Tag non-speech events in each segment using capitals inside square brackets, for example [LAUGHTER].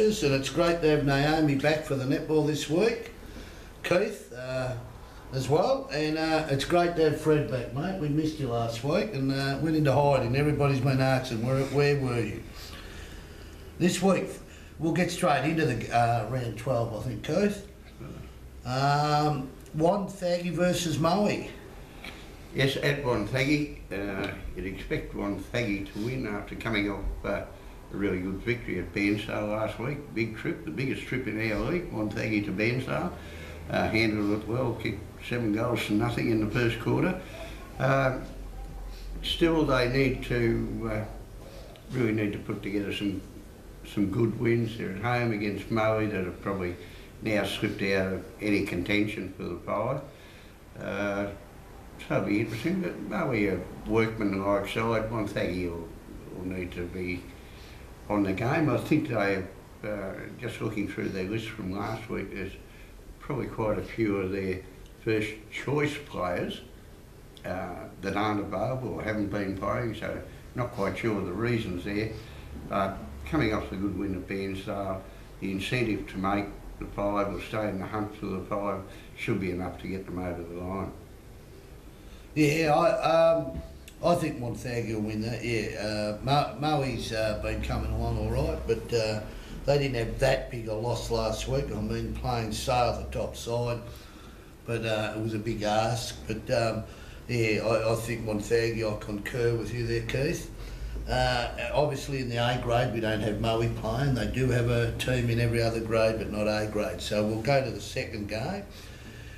and it's great to have Naomi back for the netball this week. Keith uh, as well, and uh, it's great to have Fred back, mate. We missed you last week and uh, went into hiding. Everybody's been asking, where, where were you? This week, we'll get straight into the uh, round 12, I think, Keith. Um, Thaggy versus Moe. Yes, at Wonthaggi, uh, you'd expect Wonthaggi to win after coming off uh, a really good victory at Bairnsdale last week. Big trip, the biggest trip in our league, Wonthaggi to Bairnsdale. Uh, handled it well, kicked seven goals to nothing in the first quarter. Uh, still, they need to uh, really need to put together some some good wins. They're at home against Moe that have probably now slipped out of any contention for the pie. Uh, so it'll be interesting, but Moe a workman-like side, Wonthaggi will, will need to be on the game. I think they uh, just looking through their list from last week, there's probably quite a few of their first choice players uh, that aren't available or haven't been playing, so not quite sure of the reasons there. But coming off the good win at Bairnsdale, the incentive to make the five or stay in the hunt for the five should be enough to get them over the line. Yeah, I um, I think Wonthaggi will win that. Yeah, uh, Mo- Moe's uh, been coming along all right, but uh, they didn't have that big a loss last week. I mean, playing Sale the top side, but uh, it was a big ask. But um, yeah, I, I think Wonthaggi. I concur with you there, Keith. Uh, obviously, in the A grade, we don't have Moe playing. They do have a team in every other grade, but not A grade. So we'll go to the second game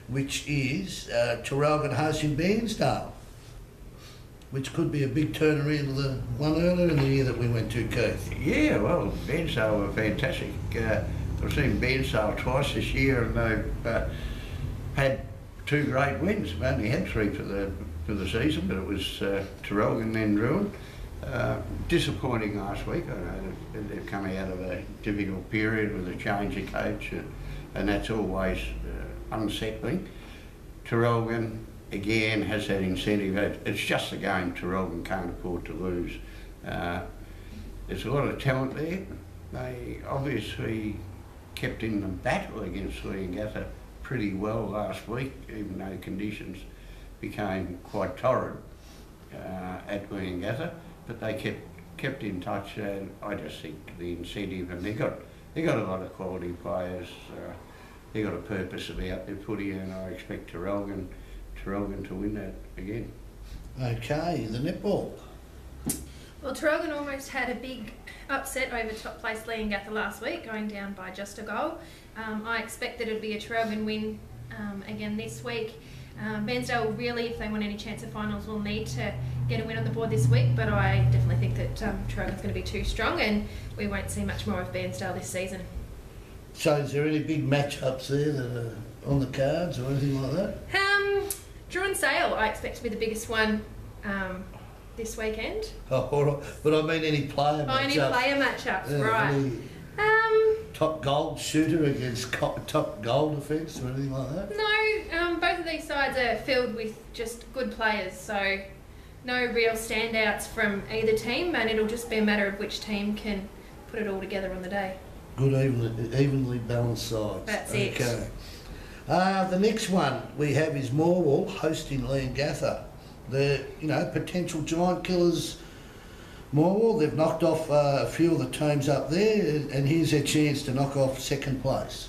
which is uh, Traralgon hosting Bairnsdale, which could be a big turnaround of the one earlier in the year that we went to, Keith. Yeah, well, Bairnsdale were fantastic. Uh, I've seen Bairnsdale twice this year and they've uh, had two great wins. They've only had three for the for the season, but it was uh, and then Drouin. Uh, disappointing last week. I know they've, they've come out of a difficult period with a change of coach, and, and that's always uh, unsettling. Traralgon again has that incentive. It's just a game Traralgon can't afford to lose. Uh, there's a lot of talent there. They obviously kept in the battle against Leongatha pretty well last week, even though conditions became quite torrid uh, at Leongatha but they kept kept in touch, and I just think the incentive, and they got they got a lot of quality players. Uh, they got a purpose about their footy, and I expect Traralgon, Traralgon to win that again. Okay, the netball. Well, Traralgon almost had a big upset over top place Leongatha last week, going down by just a goal. Um, I expect that it'll be a Traralgon win um, again this week. Um, Bairnsdale really, if they want any chance of finals, will need to get a win on the board this week, but I definitely think that um, Traralgon's going to be too strong and we won't see much more of Bairnsdale this season. So, is there any big matchups there that are on the cards or anything like that? Um, Drouin Sale, I expect to be the biggest one um, this weekend. Oh, all right. But I mean, any player oh, matchups? any player matchups, Yeah, right. Um, top goal shooter against co- top goal defence or anything like that? no, um, both of these sides are filled with just good players, so no real standouts from either team, and it'll just be a matter of which team can put it all together on the day. Good, evenly, evenly balanced sides. That's it. Uh, the next one we have is Morwell hosting Leongatha. The you know potential giant killers. Morwell, they've knocked off uh, a few of the teams up there, and here's their chance to knock off second place.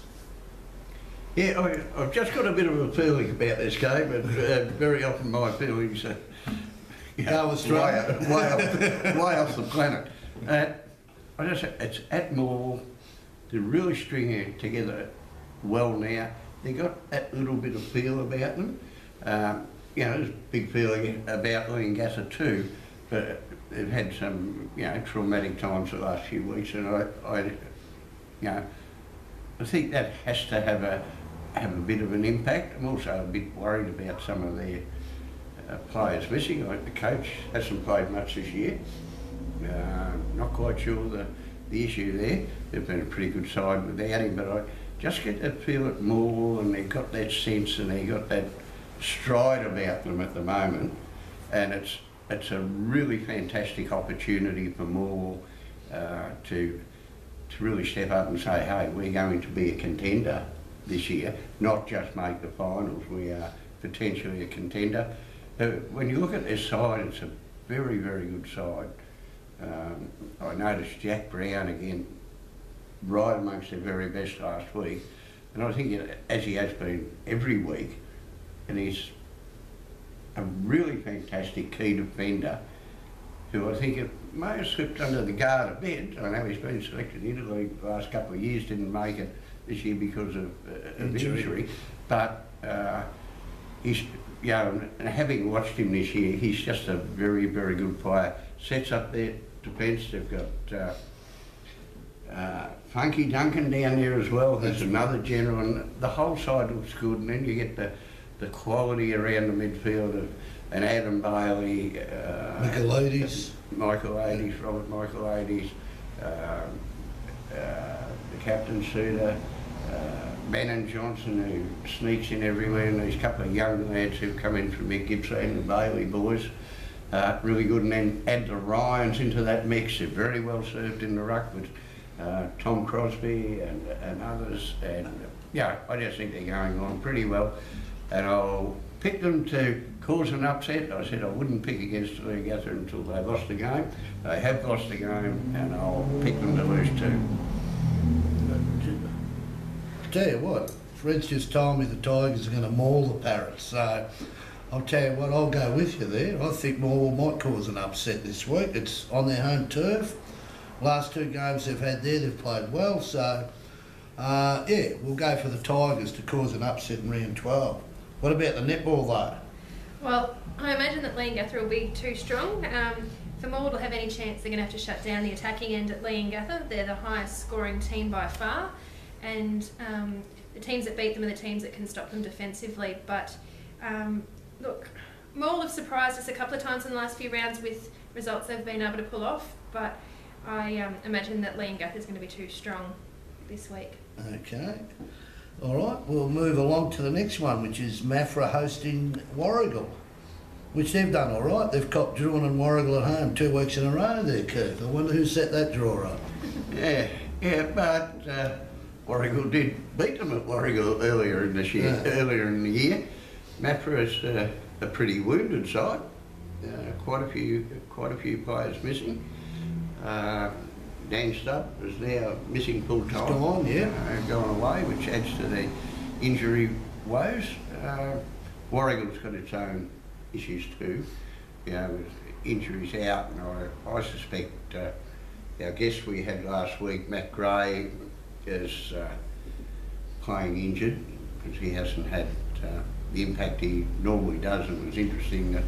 Yeah, I, I've just got a bit of a feeling about this game, and uh, very often my feelings are Go way, Australia. way, off, way off the planet. Uh, I just, it's at Morwell. They're really stringing it together well now. They got that little bit of feel about them. Um, you know, there's a big feeling about Leongatha too, but they've had some, you know, traumatic times the last few weeks, and I, I you know, I think that has to have a have a bit of an impact. I'm also a bit worried about some of their uh, players missing. Like the coach hasn't played much this year. Uh, not quite sure the, the issue there. They've been a pretty good side without him, but I just get that feel it more, and they've got that sense and they've got that stride about them at the moment. And it's it's a really fantastic opportunity for Morwell uh, to to really step up and say, hey, we're going to be a contender this year, not just make the finals. We are potentially a contender. Uh, when you look at this side, it's a very, very good side. Um, I noticed Jack Brown again, right amongst their very best last week, and I think as he has been every week, and he's a really fantastic key defender who I think it may have slipped under the guard a bit. I know he's been selected into the the last couple of years, didn't make it this year because of, uh, of Injury. injury. But uh, he's, you know, and having watched him this year, he's just a very, very good player. Sets up their defence. They've got uh, uh, Funky Duncan down there as well, who's another general, and the whole side looks good. And then you get the, the quality around the midfield of an Adam Bailey, uh, Michaelides. Michael Ades, Robert Michaelides, um, uh, the captain Suda, uh, Bannon Johnson who sneaks in everywhere, and these couple of young lads who've come in from Mid Gippsland and the Bailey boys. Uh, really good, and then add the Ryans into that mix. They're very well served in the ruck with uh, Tom Crosby and, and others. And yeah, I just think they're going on pretty well. And I'll pick them to cause an upset. I said I wouldn't pick against Leongatha until they lost the game. They have lost the game, and I'll pick them to lose too. Tell you what, Fred's just told me the Tigers are going to maul the Parrots, so I'll tell you what, I'll go with you there. I think Morwell might cause an upset this week. It's on their home turf. Last two games they've had there, they've played well, so uh, yeah, we'll go for the Tigers to cause an upset in round 12. What about the netball though? Well, I imagine that Lee and Leongatha will be too strong. Um, for Morwell to have any chance, they're going to have to shut down the attacking end at Lee and Leongatha. They're the highest scoring team by far, and um, the teams that beat them are the teams that can stop them defensively. But um, look, Morwell have surprised us a couple of times in the last few rounds with results they've been able to pull off. But I um, imagine that Leongatha is going to be too strong this week. Okay. All right, we'll move along to the next one, which is Maffra hosting Warragul, which they've done all right. They've copped Drouin and Warragul at home two weeks in a row there, Keith. I wonder who set that draw up. Yeah, yeah, but uh, Warragul did beat them at Warragul earlier in this year, Yeah. earlier in the year. Maffra is uh, a pretty wounded side. Uh, quite a few, quite a few players missing. Uh, Dan Stubb is now missing full time. gone, yeah. Uh, gone away, which adds to the injury woes. Uh, Warragul's got its own issues too. You know, with injuries out, and I, I suspect uh, our guest we had last week, Matt Gray, is uh, playing injured because he hasn't had uh, the impact he normally does. And it was interesting that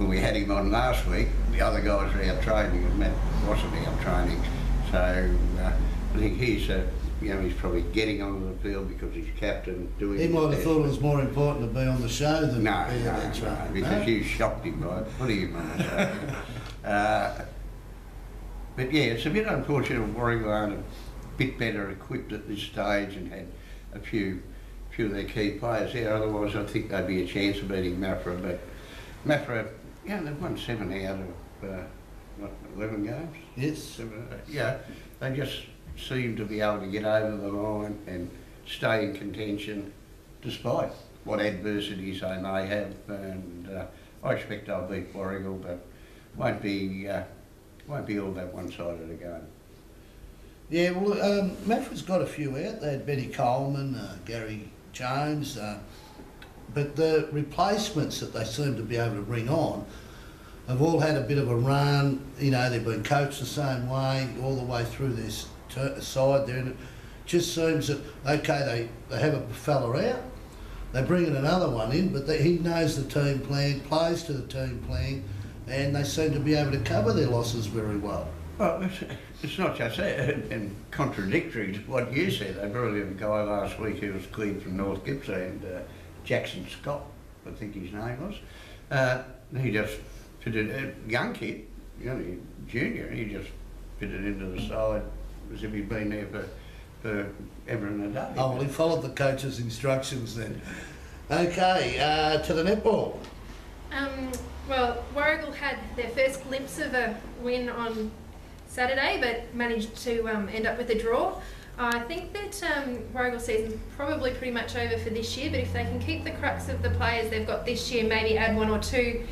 when we had him on last week, the other guys were out training and Matt wasn't out training. So uh, I think he's, uh, you know, he's probably getting onto the field because he's captain, doing. He might have thought it was more important to be on the show than No, be no, that no, because you shocked him by putting him on the show. uh, but yeah, it's a bit unfortunate Warragul aren't a bit better equipped at this stage and had a few few of their key players there. Otherwise, I think they'd be a chance of beating Maffra. But Maffra, yeah, they've won seven out of uh, what, 11 games. Yes. Seven, uh, yeah, they just seem to be able to get over the line and stay in contention despite what adversities they may have. And uh, I expect they'll beat Warragul, but won't be uh, won't be all that one-sided again. Yeah, well, um, Maffra's got a few out. They had Benny Coleman, uh, Gary Jones, uh, but the replacements that they seem to be able to bring on have all had a bit of a run. You know, they've been coached the same way all the way through this ter- side there, and it just seems that okay, they, they have a fella out, they bring in another one in, but they, he knows the team plan, plays to the team plan, and they seem to be able to cover their losses very well. Well, it's, it's not just that, and contradictory to what you said. A guy last week who was cleared from North Gippsland, uh, Jackson Scott, I think his name was. Uh, he just fitted, a young kid, you know, junior, he just fitted into the side as if he'd been there for, for ever and a day. Oh, well, he followed the coach's instructions then. Okay, uh, to the netball. Um, Well, Warragul had their first glimpse of a win on Saturday, but managed to um, end up with a draw. I think that um, Warragul season's probably pretty much over for this year, but if they can keep the crux of the players they've got this year, maybe add one or two,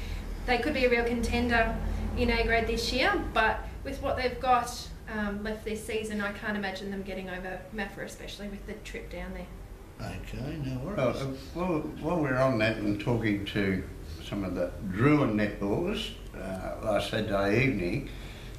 they could be a real contender in A grade this year. But with what they've got um, left this season, I can't imagine them getting over Maffra, especially with the trip down there. Okay, no Well, worries. uh, while, while we're on that and talking to some of the Drouin netballers uh, last Saturday evening,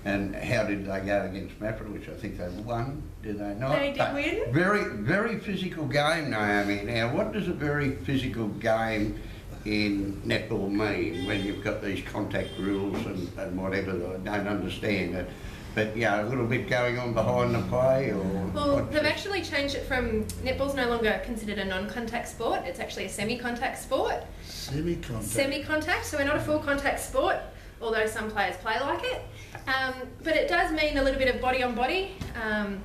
and how did they go against Maffra, which I think they won, did they not? They did But win. Very, very physical game, Naomi. Now, what does a very physical game in netball mean when you've got these contact rules and, and whatever I don't understand it? But yeah, a little bit going on behind the play, or Well, they've actually changed it from netball's no longer considered a non-contact sport. It's actually a semi-contact sport. Semi-contact. Semi-contact, so we're not a full contact sport, although some players play like it. Um, but it does mean a little bit of body on body. Um,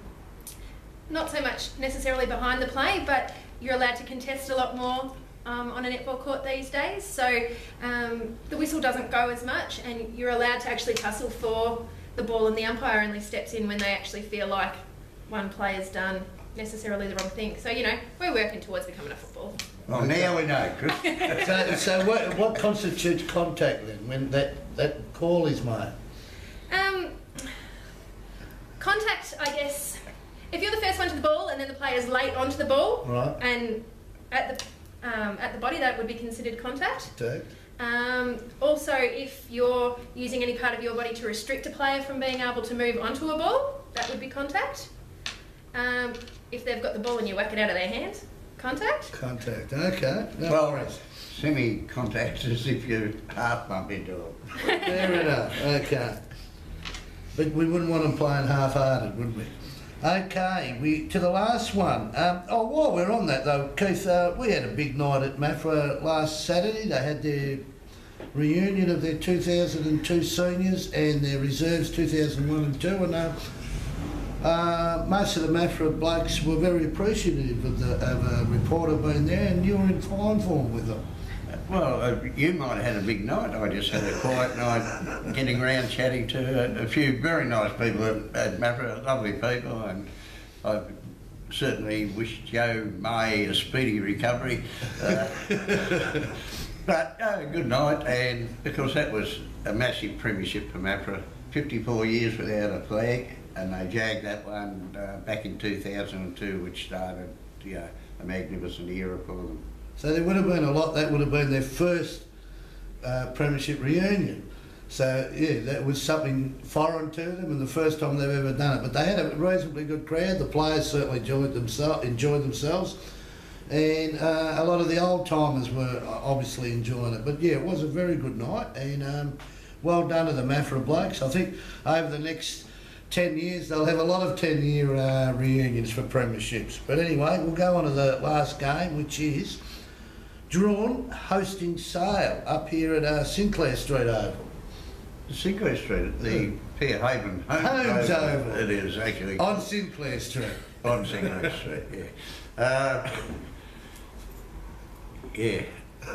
not so much necessarily behind the play, but you're allowed to contest a lot more um, on a netball court these days. So um, the whistle doesn't go as much, and you're allowed to actually tussle for the ball, and the umpire only steps in when they actually feel like one player's done necessarily the wrong thing. So you know, we're working towards becoming a football. Well, now we know, Chris. [LAUGHS] so, so what, what constitutes contact then, when that, that call is made? Contact, I guess. If you're the first one to the ball and then the player's late onto the ball Right. and at the um, at the body, that would be considered contact. Contact. Um, also, if you're using any part of your body to restrict a player from being able to move onto a ball, that would be contact. Um, if they've got the ball and you whack it out of their hands, contact. Contact, okay. No Well, worries. Semi-contact is if you half bump into them. Fair enough, okay. But we wouldn't want them playing half-hearted, would we? Okay, we to the last one. Um, oh, while we're on that though, Keith, uh, we had a big night at Maffra last Saturday. They had their reunion of their 2002 seniors and their reserves 2001 and 2, and uh, uh, most of the Maffra blokes were very appreciative of, the, of a reporter being there, and you were in fine form with them. Well, uh, you might have had a big night. I just had a quiet night, getting around chatting to a, a few very nice people at, at Maffra, lovely people, and I certainly wish Joe May a speedy recovery. Uh, [LAUGHS] but uh, good night, and because that was a massive premiership for Maffra. 54 years without a flag, and they jagged that one uh, back in 2002, which started you know, a magnificent era for them. So there would have been a lot. That would have been their first uh, premiership reunion. So yeah, that was something foreign to them, and the first time they've ever done it. But they had a reasonably good crowd. The players certainly enjoyed themselves. Enjoyed themselves, and uh, a lot of the old timers were obviously enjoying it. But yeah, it was a very good night, and um, well done to the Maffra blokes. I think over the next. 10 years, they'll have a lot of 10 year uh, reunions for premierships. But anyway, we'll go on to the last game, which is Drouin hosting Sale up here at uh, Sinclair Street Oval. Sinclair Street the Pier Haven Homes Oval. It is actually On Sinclair Street. on Sinclair Street. Yeah, uh, yeah.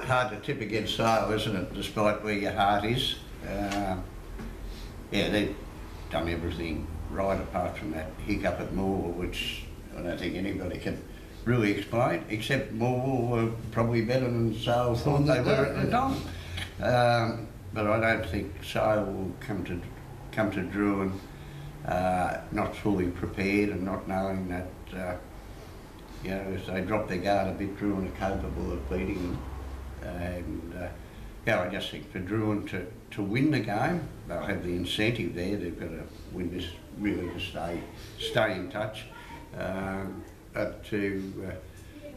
Hard to tip against Sale, isn't it? Despite where your heart is. Uh, yeah, they've done everything right apart from that hiccup at Morwell, which I don't think anybody can really explain, except Morwell were probably better than Sale thought they were at the time. Um, but I don't think Sale will come to come to Drouin uh, not fully prepared and not knowing that uh, you know if they drop their guard a bit, Drouin are capable of beating them. And uh, yeah, I just think for Drouin to, to win the game, they'll have the incentive there. They've got to win this really to stay stay in touch. Um, but to uh,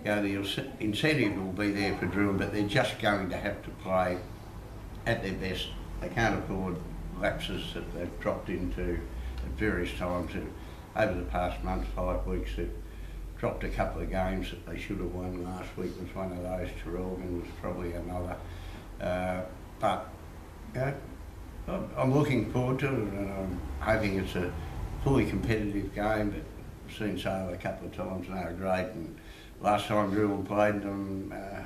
you know, the incentive will be there for Drouin, but they're just going to have to play at their best. They can't afford lapses that they've dropped into at various times. Over the past month, five weeks, they've dropped a couple of games that they should have won. Last week was one of those. Traralgon was probably another. Uh, but you know, I'm- looking forward to it, and I'm hoping it's a fully competitive game. But seen Sale a couple of times and they're great. And last time Drouin played them, uh,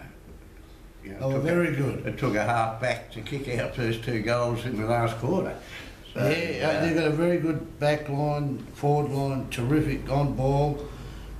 You know, Oh, took a- very good. It took a half back to kick out first two goals in the last quarter. So, Yeah, uh, uh, they've got a very good back line, forward line, terrific on ball.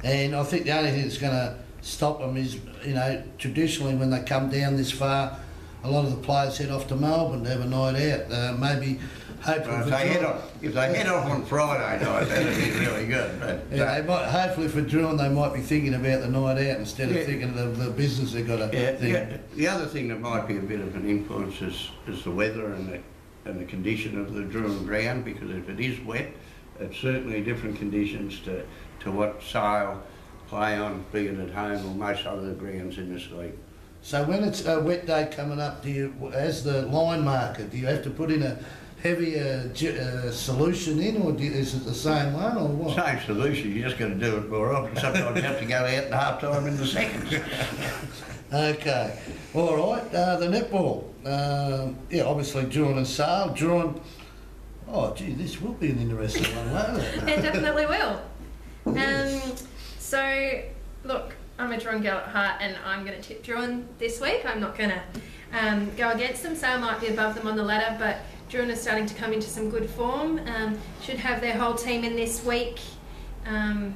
And I think the only thing that's going to stop them is, you know, traditionally when they come down this far, a lot of the players head off to Melbourne to have a night out. Uh, maybe hopefully if for they head off, if they off on Friday night, that'd be really good. But Yeah, they might, hopefully for Drouin they might be thinking about the night out instead of thinking of the business they've got to yeah, think. yeah, the other thing that might be a bit of an influence is, is the weather and the and the condition of the Drouin ground. Because if it is wet, it's certainly different conditions to to what Sale play on, be it at home or most other grounds in this league. So when it's a wet day coming up, do you, as the line marker, do you have to put in a heavier ju- uh, solution in, or do you, is it the same one, or what? Same solution. You're just going to do it more often. Sometimes you have to go out at half time in the seconds. [LAUGHS] Okay, all right. Uh, the netball, um, yeah, obviously Drouin and Sale. Drouin, oh gee, this will be an interesting one, won't it? [LAUGHS] It definitely will. Um, so, look, I'm a Drouin girl at heart, and I'm going to tip Drouin this week. I'm not going to um, go against them. Sale might be above them on the ladder, but Drouin is starting to come into some good form. Um, should have their whole team in this week. Um,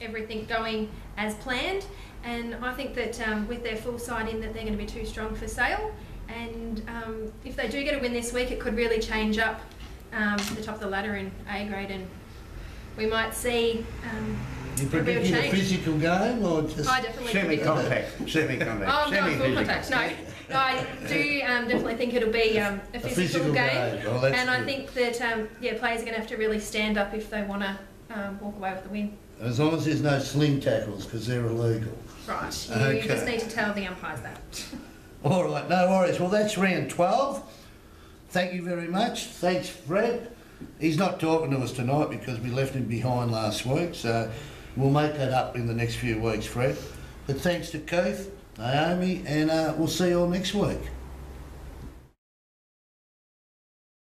everything going as planned, and I think that um, with their full side in, that they're going to be too strong for Sale. And um, if they do get a win this week, it could really change up um, the top of the ladder in A grade, and we might see um, You a real predicting a physical game, or just? I definitely predict- Semi-contact. Semi-contact. Oh, Semi-physical. contact. No, no, I do um, definitely think it'll be um, a, A physical physical game, game. Oh, and I think that um, yeah, players are going to have to really stand up if they want to um, walk away with the win. As long as there's no sling tackles, because they're illegal. Right, you Okay. just need to tell the umpires that. [LAUGHS] All right, no worries. Well, that's round 12. Thank you very much. Thanks, Fred. He's not talking to us tonight because we left him behind last week, so we'll make that up in the next few weeks, Fred. But thanks to Keith, Naomi, and uh, we'll see you all next week.